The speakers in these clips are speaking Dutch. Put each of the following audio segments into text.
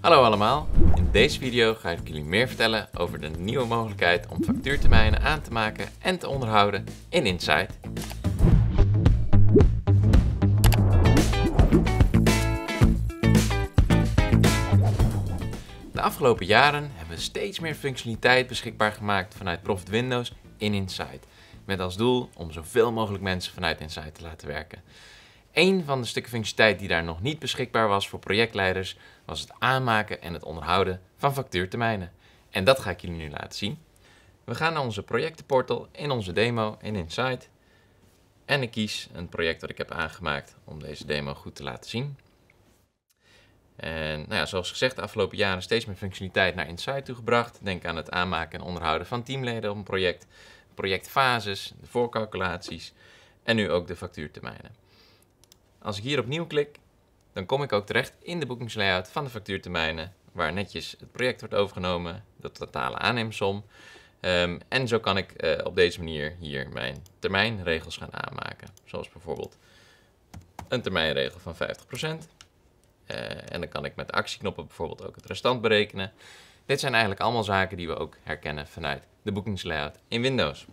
Hallo allemaal, in deze video ga ik jullie meer vertellen over de nieuwe mogelijkheid om factuurtermijnen aan te maken en te onderhouden in Insight. De afgelopen jaren hebben we steeds meer functionaliteit beschikbaar gemaakt vanuit Profit Windows in Insight. Met als doel om zoveel mogelijk mensen vanuit Insight te laten werken. Een van de stukken functionaliteit die daar nog niet beschikbaar was voor projectleiders was het aanmaken en het onderhouden van factuurtermijnen. En dat ga ik jullie nu laten zien. We gaan naar onze projectenportal in onze demo in Insight. En ik kies een project dat ik heb aangemaakt om deze demo goed te laten zien. En nou ja, zoals gezegd, de afgelopen jaren steeds meer functionaliteit naar Insight toegebracht. Denk aan het aanmaken en onderhouden van teamleden op een project, projectfases, de voorcalculaties en nu ook de factuurtermijnen. Als ik hier opnieuw klik, dan kom ik ook terecht in de boekingslayout van de factuurtermijnen, waar netjes het project wordt overgenomen, de totale aanneemsom. Um, en zo kan ik uh, op deze manier hier mijn termijnregels gaan aanmaken. Zoals bijvoorbeeld een termijnregel van 50%. Uh, eh, en dan kan ik met actieknoppen bijvoorbeeld ook het restant berekenen. Dit zijn eigenlijk allemaal zaken die we ook herkennen vanuit de boekingslayout in Windows.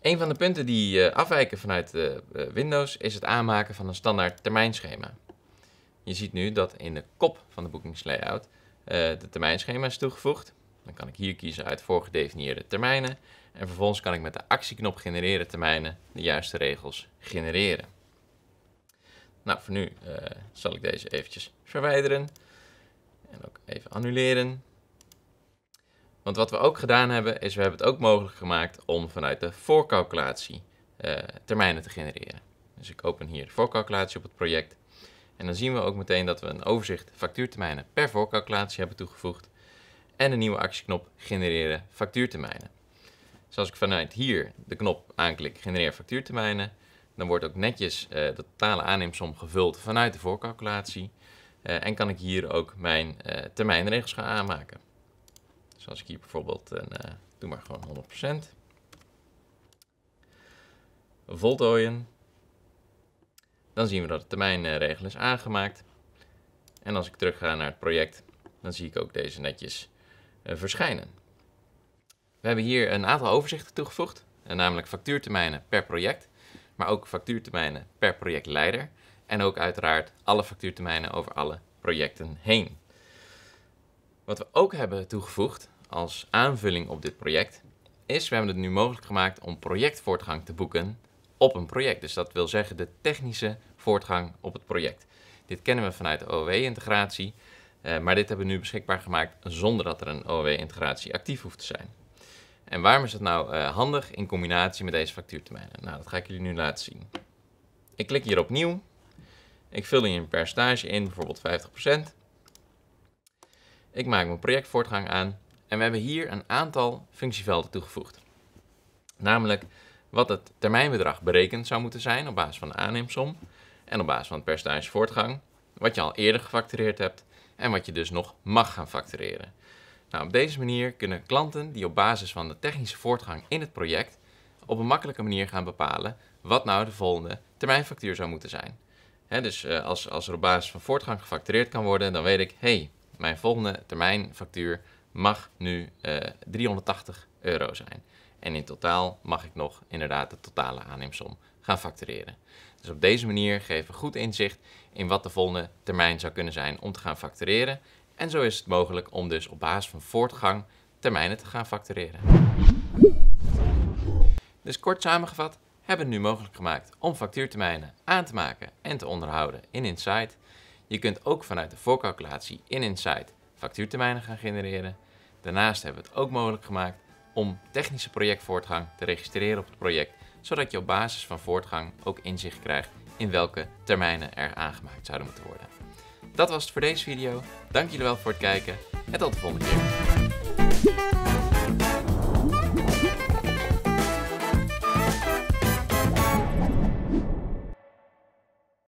Een van de punten die uh, afwijken vanuit uh, Windows is het aanmaken van een standaard termijnschema. Je ziet nu dat in de kop van de boekingslayout de termijnschema is toegevoegd. Dan kan ik hier kiezen uit voorgedefinieerde termijnen. En vervolgens kan ik met de actieknop genereren termijnen de juiste regels genereren. Nou, voor nu zal ik deze eventjes verwijderen. En ook even annuleren. Want wat we ook gedaan hebben, is we hebben het ook mogelijk gemaakt om vanuit de voorcalculatie uh, termijnen te genereren. Dus ik open hier de voorcalculatie op het project. En dan zien we ook meteen dat we een overzicht factuurtermijnen per voorcalculatie hebben toegevoegd. En een nieuwe actieknop genereren factuurtermijnen. Dus als ik vanuit hier de knop aanklik genereer factuurtermijnen, dan wordt ook netjes uh, de totale aanneemsom gevuld vanuit de voorcalculatie. Uh, en kan ik hier ook mijn termijnregels gaan aanmaken. Dus als ik hier bijvoorbeeld, een, uh, doe maar gewoon 100%. Voltooien. Dan zien we dat de termijnregel is aangemaakt. En als ik terug ga naar het project, dan zie ik ook deze netjes uh, verschijnen. We hebben hier een aantal overzichten toegevoegd, namelijk factuurtermijnen per project, maar ook factuurtermijnen per projectleider en ook uiteraard alle factuurtermijnen over alle projecten heen. Wat we ook hebben toegevoegd als aanvulling op dit project is, we hebben het nu mogelijk gemaakt om projectvoortgang te boeken op een project. Dus dat wil zeggen de technische voortgang op het project. Dit kennen we vanuit de OOW-integratie, uh, maar dit hebben we nu beschikbaar gemaakt zonder dat er een OOW-integratie actief hoeft te zijn. En waarom is dat nou uh, handig in combinatie met deze factuurtermijnen? Nou, dat ga ik jullie nu laten zien. Ik klik hier opnieuw. Ik vul hier een percentage in, bijvoorbeeld 50%. Ik maak mijn projectvoortgang aan en we hebben hier een aantal functievelden toegevoegd. Namelijk wat het termijnbedrag berekend zou moeten zijn op basis van de aanneemsom en op basis van het percentage voortgang, wat je al eerder gefactureerd hebt en wat je dus nog mag gaan factureren. Nou, op deze manier kunnen klanten die op basis van de technische voortgang in het project op een makkelijke manier gaan bepalen wat nou de volgende termijnfactuur zou moeten zijn. dus uh, als, als er op basis van voortgang gefactureerd kan worden, dan weet ik, hey, mijn volgende termijnfactuur mag nu uh, eh, 380 euro zijn. En in totaal mag ik nog inderdaad de totale aanneemsom gaan factureren. Dus op deze manier geven we goed inzicht in wat de volgende termijn zou kunnen zijn om te gaan factureren. En zo is het mogelijk om dus op basis van voortgang termijnen te gaan factureren. Dus kort samengevat hebben we het nu mogelijk gemaakt om factuurtermijnen aan te maken en te onderhouden in Insight. Je kunt ook vanuit de voorcalculatie in Insight factuurtermijnen gaan genereren. Daarnaast hebben we het ook mogelijk gemaakt om technische projectvoortgang te registreren op het project, zodat je op basis van voortgang ook inzicht krijgt in welke termijnen er aangemaakt zouden moeten worden. Dat was het voor deze video. Dank jullie wel voor het kijken en tot de volgende keer.